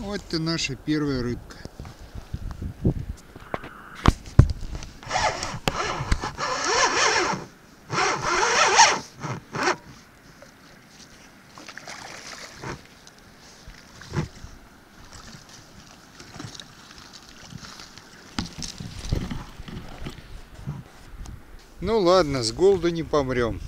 Вот и наша первая рыбка. Ну ладно, с голоду не помрем.